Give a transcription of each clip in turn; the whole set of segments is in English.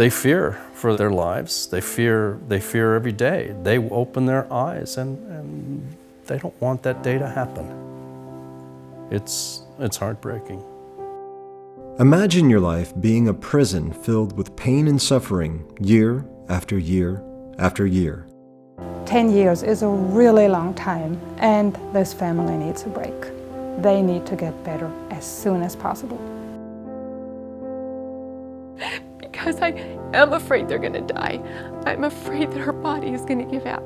they fear for their lives. They fear, they fear every day. They open their eyes and, and they don't want that day to happen. It's, it's heartbreaking. Imagine your life being a prison filled with pain and suffering year after year after year. 10 years is a really long time, and this family needs a break. They need to get better as soon as possible. Because I am afraid they're going to die. I'm afraid that her body is going to give out.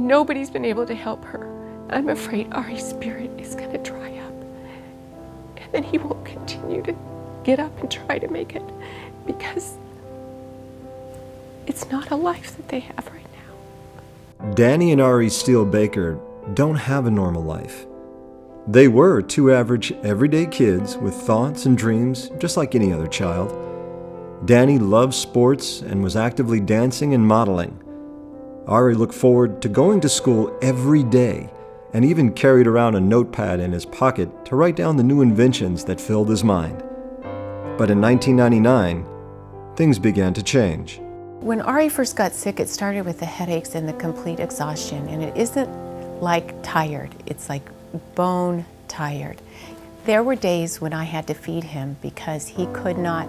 Nobody's been able to help her. I'm afraid Ari's spirit is going to dry up. And then he won't continue to get up and try to make it because it's not a life that they have right now. Dannie and Ari Steele Baker don't have a normal life. They were two average, everyday kids with thoughts and dreams just like any other child. Dannie loved sports and was actively dancing and modeling. Ari looked forward to going to school every day and even carried around a notepad in his pocket to write down the new inventions that filled his mind. But in 1999, things began to change. When Ari first got sick, it started with the headaches and the complete exhaustion, and it isn't like tired, it's like bone tired. There were days when I had to feed him because he could not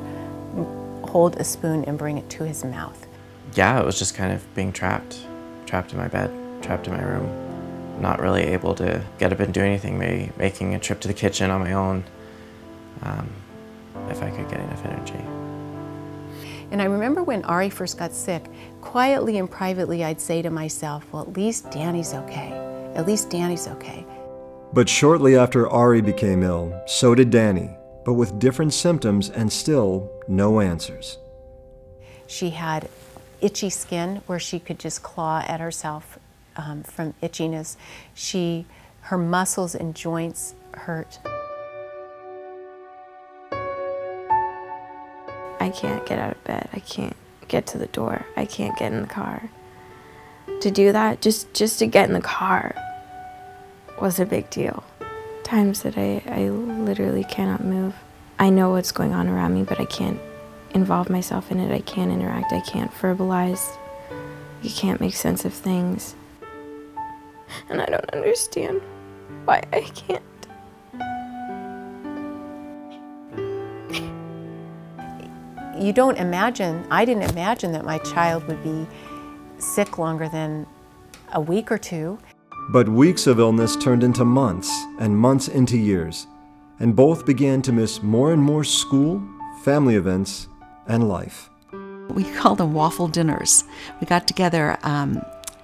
hold a spoon and bring it to his mouth. Yeah, it was just kind of being trapped, trapped in my bed, trapped in my room, not really able to get up and do anything, maybe making a trip to the kitchen on my own. Um, if I could get enough energy. And I remember when Ari first got sick, quietly and privately I'd say to myself, well, at least Dannie's okay. At least Dannie's okay. But shortly after Ari became ill, so did Dannie, but with different symptoms and still no answers. She had itchy skin where she could just claw at herself um, from itchiness. She, her muscles and joints hurt. I can't get out of bed. I can't get to the door. I can't get in the car. To do that, just, just to get in the car was a big deal. Times that I, I literally cannot move. I know what's going on around me, but I can't involve myself in it. I can't interact. I can't verbalize. You can't make sense of things. And I don't understand why I can't. you don't imagine, I didn't imagine that my child would be sick longer than a week or two. But weeks of illness turned into months, and months into years, and both began to miss more and more school, family events, and life. We called them waffle dinners. We got together um,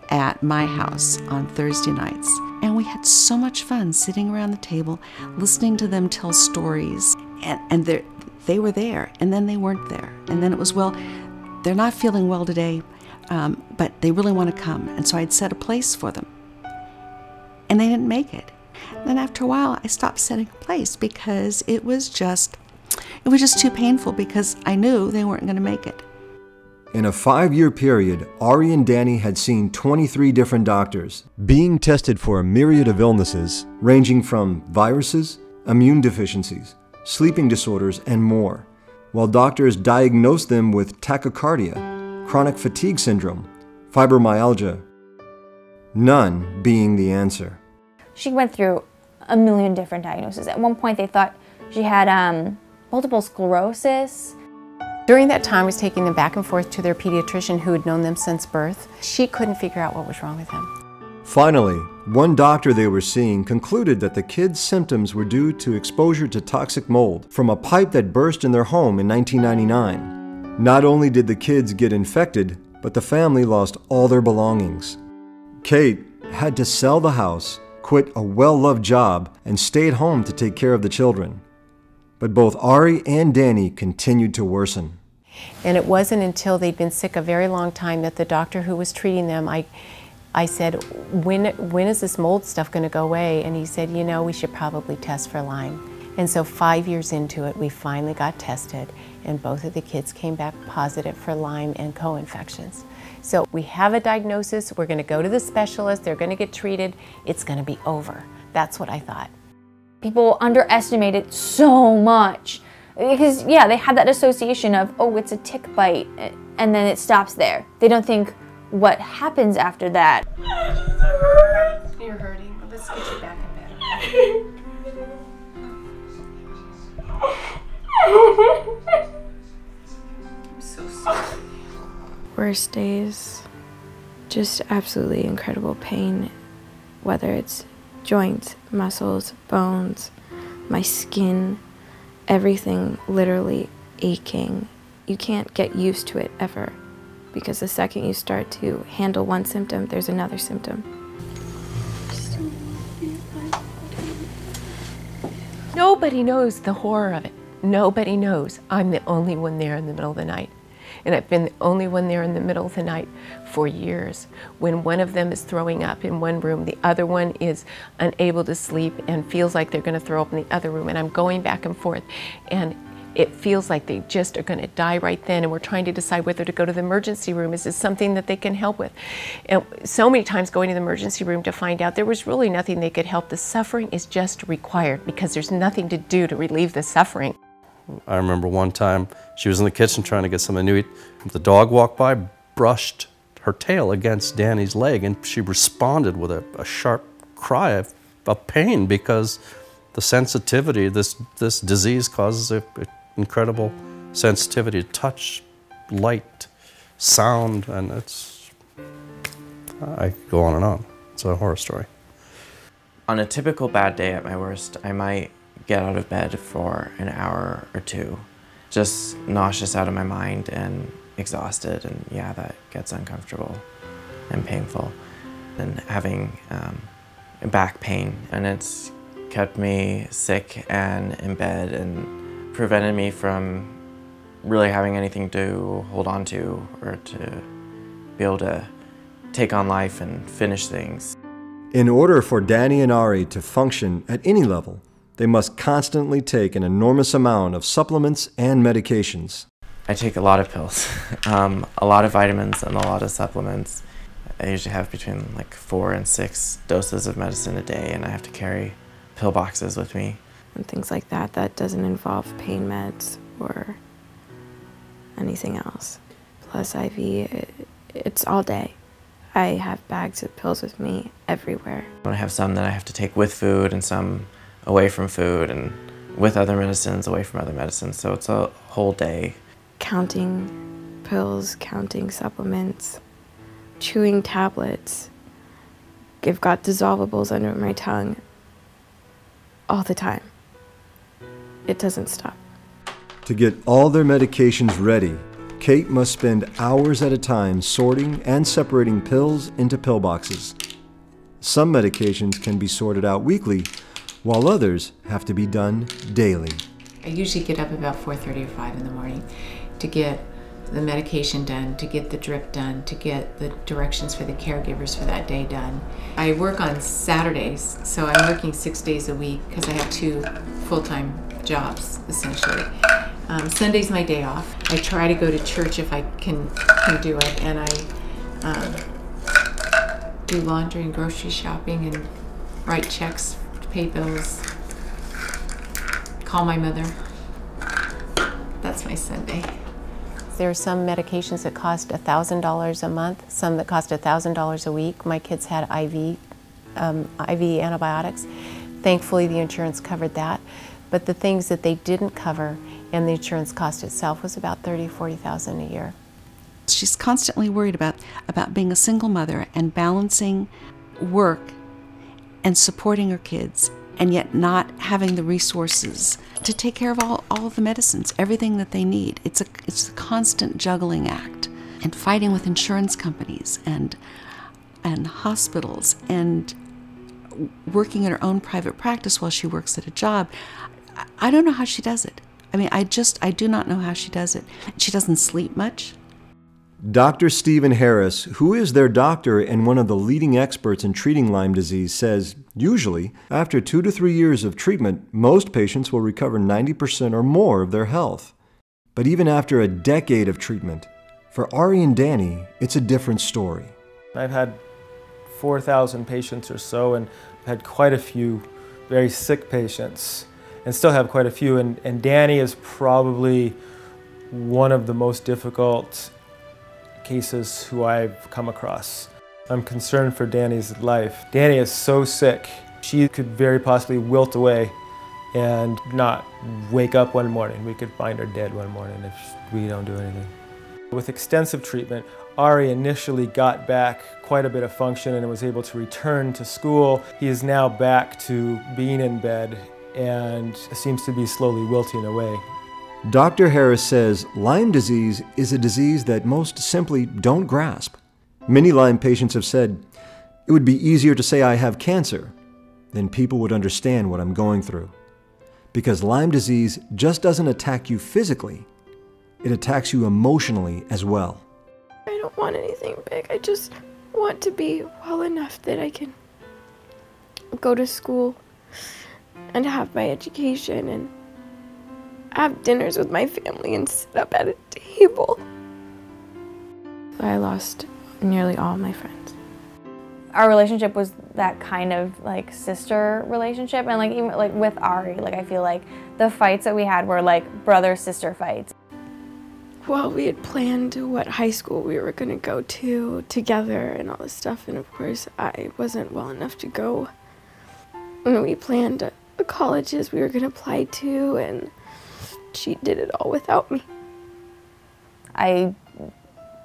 at my house on Thursday nights, and we had so much fun sitting around the table, listening to them tell stories. And, and they were there and then they weren't there. And then it was, well, they're not feeling well today, um, but they really want to come. And so I'd set a place for them. And they didn't make it. Then after a while, I stopped setting a place because it was just, it was just too painful because I knew they weren't going to make it. In a five year period, Ari and Dannie had seen 23 different doctors, being tested for a myriad of illnesses, ranging from viruses, immune deficiencies, sleeping disorders, and more, while doctors diagnosed them with tachycardia, chronic fatigue syndrome, fibromyalgia, none being the answer. She went through a million different diagnoses. At one point, they thought she had um, multiple sclerosis. During that time, I was taking them back and forth to their pediatrician who had known them since birth. She couldn't figure out what was wrong with him. Finally, one doctor they were seeing concluded that the kids' symptoms were due to exposure to toxic mold from a pipe that burst in their home in 1999. Not only did the kids get infected, but the family lost all their belongings. Kate had to sell the house, quit a well loved job, and stayed home to take care of the children. But both Ari and Dannie continued to worsen. And it wasn't until they'd been sick a very long time that the doctor who was treating them, I I said, when, when is this mold stuff going to go away? And he said, you know, we should probably test for Lyme. And so five years into it, we finally got tested, and both of the kids came back positive for Lyme and co-infections. So we have a diagnosis, we're going to go to the specialist, they're going to get treated, it's going to be over. That's what I thought. People underestimate it so much. Because, yeah, they have that association of, oh, it's a tick bite, and then it stops there. They don't think what happens after that. You're hurting. Let's get you back in bed. I'm so sorry. Worst days, just absolutely incredible pain, whether it's joints, muscles, bones, my skin, everything literally aching. You can't get used to it ever because the second you start to handle one symptom, there's another symptom. Nobody knows the horror of it. Nobody knows. I'm the only one there in the middle of the night. And I've been the only one there in the middle of the night for years. When one of them is throwing up in one room, the other one is unable to sleep and feels like they're going to throw up in the other room. And I'm going back and forth. And it feels like they just are going to die right then and we're trying to decide whether to go to the emergency room is this something that they can help with and so many times going to the emergency room to find out there was really nothing they could help the suffering is just required because there's nothing to do to relieve the suffering I remember one time she was in the kitchen trying to get something to eat. The dog walked by, brushed her tail against Dannie's leg, and she responded with a, a sharp cry of, of, pain because the sensitivity, this, this disease causes a, a incredible sensitivity to touch, light, sound, and it's, I go on and on. It's a horror story. On a typical bad day at my worst, I might get out of bed for an hour or two, just nauseous out of my mind and exhausted, and yeah, that gets uncomfortable and painful. And having um, back pain, and it's kept me sick and in bed and prevented me from really having anything to hold on to or to be able to take on life and finish things. In order for Dannie and Ari to function at any level, they must constantly take an enormous amount of supplements and medications. I take a lot of pills, um, a lot of vitamins and a lot of supplements. I usually have between like four and six doses of medicine a day and I have to carry pill boxes with me. And things like that, that doesn't involve pain meds or anything else. Plus IV, it, it's all day. I have bags of pills with me everywhere. I have some that I have to take with food and some away from food and with other medicines, away from other medicines. So it's a whole day. Counting pills, counting supplements, chewing tablets. I've got dissolvables under my tongue all the time. It doesn't stop. To get all their medications ready, Kate must spend hours at a time sorting and separating pills into pill boxes. Some medications can be sorted out weekly, while others have to be done daily. I usually get up about 4.30 or 5 in the morning to get the medication done, to get the drip done, to get the directions for the caregivers for that day done. I work on Saturdays, so I'm working six days a week because I have two full-time jobs, essentially. Um, Sunday's my day off. I try to go to church if I can, can do it, and I um, do laundry and grocery shopping and write checks pay bills, call my mother. That's my Sunday. There are some medications that cost $1,000 a month, some that cost $1,000 a week. My kids had IV, um, IV antibiotics. Thankfully, the insurance covered that. But the things that they didn't cover and the insurance cost itself was about 30, 40,000 a year. She's constantly worried about, about being a single mother and balancing work and supporting her kids and yet not having the resources to take care of all, all of the medicines, everything that they need. It's a, it's a constant juggling act and fighting with insurance companies and, and hospitals and working in her own private practice while she works at a job. I don't know how she does it. I mean, I just, I do not know how she does it. She doesn't sleep much. Dr. Stephen Harris, who is their doctor and one of the leading experts in treating Lyme disease, says usually, after two to three years of treatment, most patients will recover 90% or more of their health. But even after a decade of treatment, for Ari and Dannie, it's a different story. I've had 4,000 patients or so, and I've had quite a few very sick patients. and still have quite a few. And, and Dannie is probably one of the most difficult cases who I've come across. I'm concerned for Dannie's life. Dannie is so sick. She could very possibly wilt away and not wake up one morning. We could find her dead one morning if we don't do anything. With extensive treatment, Ari initially got back quite a bit of function and was able to return to school. He is now back to being in bed and seems to be slowly wilting away. Dr. Harris says Lyme disease is a disease that most simply don't grasp. Many Lyme patients have said, it would be easier to say I have cancer, then people would understand what I'm going through. Because Lyme disease just doesn't attack you physically, it attacks you emotionally as well. I don't want anything big. I just want to be well enough that I can go to school and have my education and have dinners with my family and sit up at a table. I lost nearly all my friends. Our relationship was that kind of like sister relationship and like even like with Ari, like I feel like the fights that we had were like brother sister fights. Well, we had planned what high school we were going to go to together and all this stuff, and of course, I wasn't well enough to go. And we planned the colleges we were going to apply to, and she did it all without me. I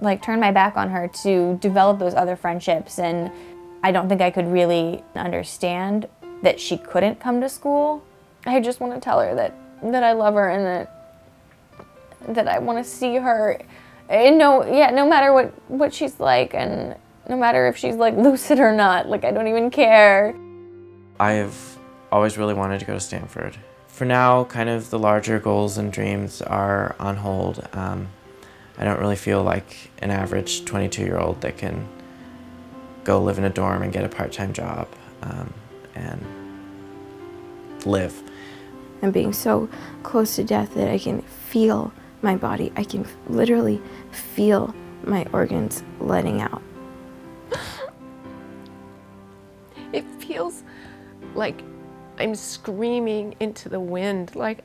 like turned my back on her to develop those other friendships, and I don't think I could really understand that she couldn't come to school. I just want to tell her that that I love her and that that I want to see her. And no, yeah, no matter what what she's like, and no matter if she's like lucid or not, like I don't even care. I've always really wanted to go to Stanford. For now, kind of the larger goals and dreams are on hold. Um, I don't really feel like an average 22-year-old that can go live in a dorm and get a part-time job um, and live. I'm being so close to death that I can feel my body. I can literally feel my organs letting out. It feels like I'm screaming into the wind. Like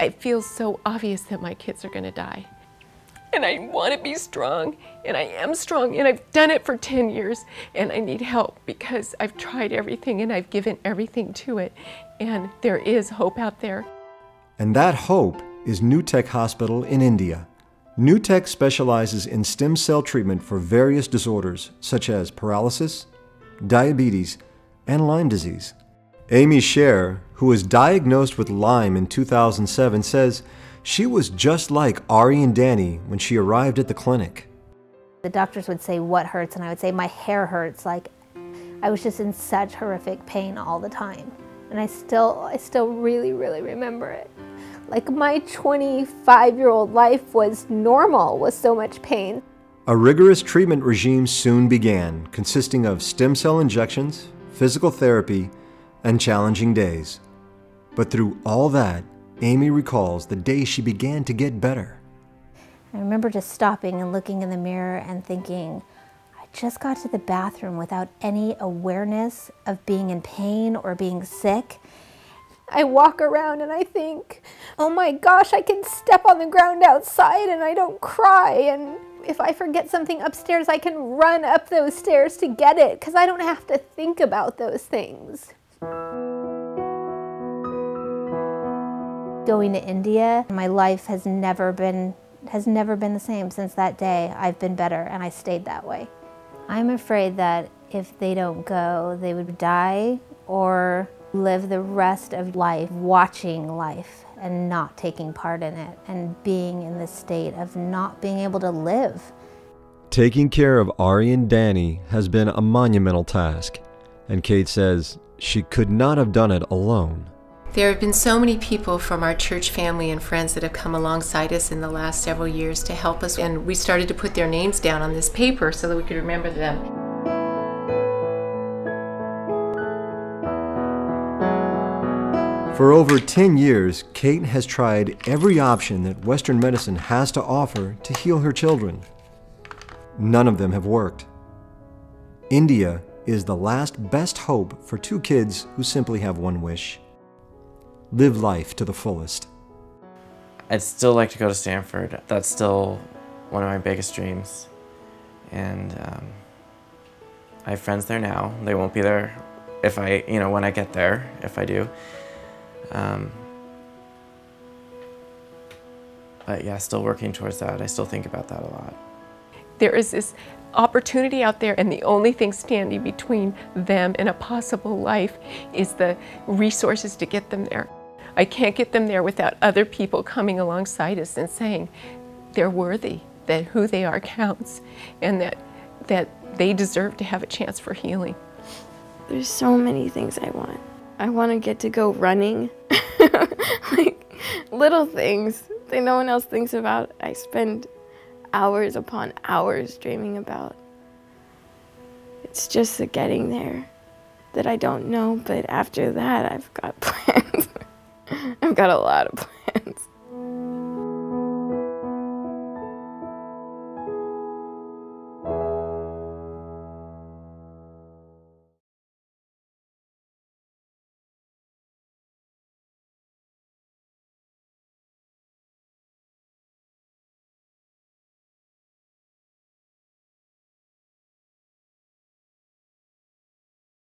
it feels so obvious that my kids are going to die. And I want to be strong, and I am strong, and I've done it for 10 years, and I need help because I've tried everything and I've given everything to it, and there is hope out there. And that hope is NuTech Hospital in India. NuTech specializes in stem cell treatment for various disorders such as paralysis, diabetes, and Lyme disease. Amy Scher, who was diagnosed with Lyme in 2007, says she was just like Ari and Dannie when she arrived at the clinic. The doctors would say, What hurts? And I would say, My hair hurts. Like, I was just in such horrific pain all the time. And I still, I still really, really remember it. Like, my 25 year old life was normal with so much pain. A rigorous treatment regime soon began, consisting of stem cell injections, physical therapy, and challenging days. But through all that, Amy recalls the day she began to get better. I remember just stopping and looking in the mirror and thinking, I just got to the bathroom without any awareness of being in pain or being sick. I walk around and I think, oh my gosh, I can step on the ground outside and I don't cry. And if I forget something upstairs, I can run up those stairs to get it because I don't have to think about those things. Going to India, my life has never been has never been the same since that day. I've been better and I stayed that way. I'm afraid that if they don't go, they would die or live the rest of life watching life and not taking part in it and being in this state of not being able to live. Taking care of Ari and Dannie has been a monumental task, and Kate says she could not have done it alone. There have been so many people from our church family and friends that have come alongside us in the last several years to help us, and we started to put their names down on this paper so that we could remember them. For over 10 years, Kate has tried every option that Western medicine has to offer to heal her children. None of them have worked. India is the last best hope for two kids who simply have one wish. Live life to the fullest. I'd still like to go to Stanford. That's still one of my biggest dreams. And um, I have friends there now. They won't be there if I, you know, when I get there, if I do. Um, but yeah, still working towards that. I still think about that a lot. There is this opportunity out there, and the only thing standing between them and a possible life is the resources to get them there. I can't get them there without other people coming alongside us and saying they're worthy, that who they are counts, and that, that they deserve to have a chance for healing. There's so many things I want. I want to get to go running. like little things that no one else thinks about. I spend hours upon hours dreaming about. It's just the getting there that I don't know, but after that, I've got plans. I've got a lot of plans.